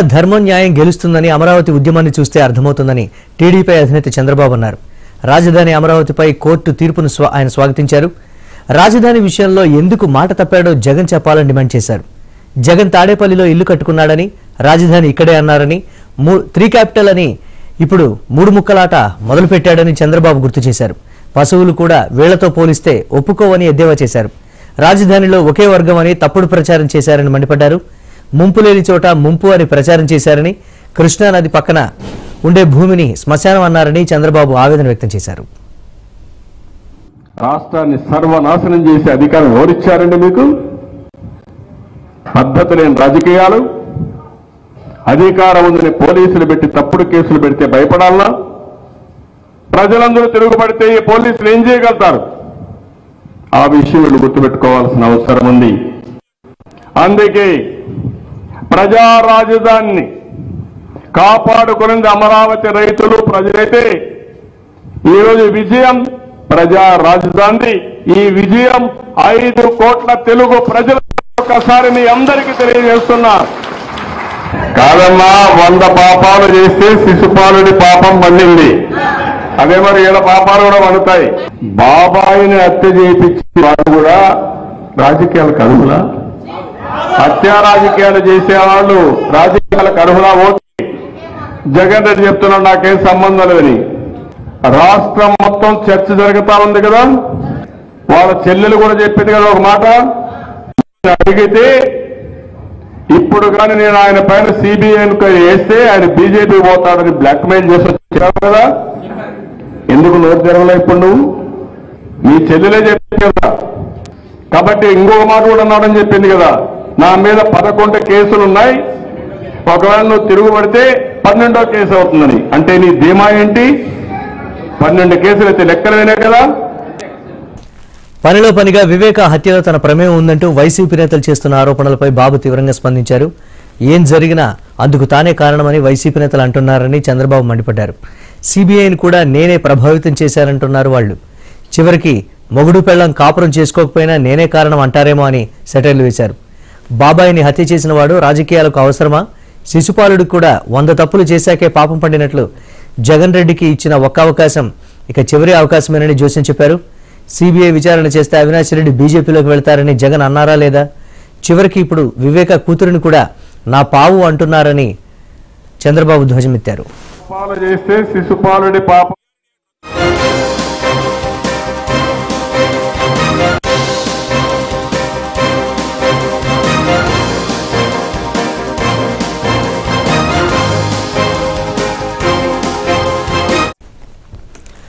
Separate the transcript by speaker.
Speaker 1: ధర్మం న్యాయం గెలుస్తుందని అమరావతి ఉద్యమాన్ని చూస్తే అర్థమవుతుందని టీడీపీ అధినేత చంద్రబాబు అన్నారు. రాజధాని అమరావతిపై కోర్టు తీర్పును ఆయన స్వాగతించారు. రాజధాని విషయంలో ఎందుకు మాట తప్పాడో జగన్ చెప్పాలని డిమాండ్ చేశారు. జగన్ తాడేపల్లిలో ఇల్లు కట్టుకున్నాడని రాజధాని ఇక్కడే అన్నారని మూ- త్రీ క్యాపిటల్ అని ఇప్పుడు మూడు ముక్కలాట మొదలుపెట్టాడని చంద్రబాబు గుర్తు చేశారు. పశువులు కూడా వీళ్ళతో పోలిస్తే ఒప్పుకోవని ఎద్దేవా చేశారు. రాజధానిలో ఒకే వర్గం అని తప్పుడు ప్రచారం చేశారని మండిపడ్డారు. ముంపు లేని చోట ముంపు అని ప్రచారం చేశారని కృష్ణానది పక్కన ఉండే భూమిని శ్మశానం అన్నారని చంద్రబాబు ఆవేదన వ్యక్తం చేశారు.
Speaker 2: రాష్ట్రాన్ని సర్వనాశనం చేసే అధికారం ఎవరిచ్చారండి మీకు? పద్ధతి లేని రాజకీయాలు అధికారం ఉందని పోలీసులు పెట్టి తప్పుడు కేసులు పెడితే భయపడాలనా ప్రజలందరూ తిరుగుబడితే ఈ పోలీసులు ఏం చేయగలుగుతారు? ఆ విషయం వీళ్ళు గుర్తుపెట్టుకోవాల్సిన అవసరం ఉంది. అందుకే ప్రజా రాజధానిని కాపాడుకునేది అమరావతి రైతులు ప్రజలైతే ఈరోజు విజయం ప్రజా రాజధాని. ఈ విజయం ఐదు కోట్ల తెలుగు ప్రజలు ఒకసారి మీ అందరికీ తెలియజేస్తున్నా. కాదమ్మా వంద పాపాలు చేస్తే శిశుపాలుడి పాపం మళ్ళింది. అదే మరి ఏడ పాపాలు కూడా వండుతాయి బాబాయిని హత్య చేయించి వాడు కూడా రాజకీయాలకు అర్హులా? హత్యా రాజకీయాలు చేసేవాళ్ళు రాజకీయాలకు అర్హులా ఓకే జగన్ రెడ్డి చెప్తున్నాడు నాకేం సంబంధం లేదని. రాష్ట్రం మొత్తం చర్చ జరుగుతా ఉంది కదా? వాళ్ళ చెల్లెలు కూడా చెప్పింది కదా ఒక మాట? నేను అడిగితే ఇప్పుడు కానీ నేను ఆయన పైన సిబిఐ ఎంక్వైరీ వేస్తే ఆయన బీజేపీ పోతాడని బ్లాక్మెయిల్ చేసి వచ్చావు కదా? ఎందుకు నోరు జరగలే ఇప్పుడు నువ్వు? మీ చెల్లెలే చెప్పింది కదా. కాబట్టి ఇంకొక మాట కూడా అన్నాడని చెప్పింది కదా? నా మీద పదకొండు కేసులు ఉన్నాయి ఒకవేళ నువ్వు తిరుగుబడితే పన్నెండో కేసు అవుతుందని. అంటే నీ ధీమా ఏంటి? పన్నెండు కేసులు అయితే లెక్కలేనే కదా?
Speaker 1: పనిలో పనిగా వివేక హత్యలో తన ప్రమేయం ఉందంటూ వైసీపీ నేతలు చేస్తున్న ఆరోపణలపై బాబు తీవ్రంగా స్పందించారు. ఏం జరిగినా అందుకు తానే కారణమని వైసీపీ నేతలు అంటున్నారని చంద్రబాబు మండిపడ్డారు. సిబిఐని కూడా నేనే ప్రభావితం చేశారంటున్నారు వాళ్ళు. చివరికి మొగుడు పెళ్ళం కాపురం చేసుకోకపోయినా నేనే కారణం అంటారేమో అని సెటైర్లు వేశారు. బాబాయిని హత్య చేసిన వాడు రాజకీయాలకు అవసరమా? శిశుపాలుడికి కూడా వంద తప్పులు చేశాకే పాపం పండినట్లు జగన్ రెడ్డికి ఇచ్చిన ఒక్క అవకాశం ఇక చివరి అవకాశమేనని జోస్యం చెప్పారు. సిబిఐ విచారణ చేస్తే అవినాష్ రెడ్డి బీజేపీలోకి వెళ్తారని జగన్ అన్నారా లేదా? చివరికి ఇప్పుడు వివేక కూతురిని కూడా నా పావు అంటున్నారని చంద్రబాబు ధ్వజమెత్తారు.
Speaker 2: చేస్తే శిశుపాలుడి పాపం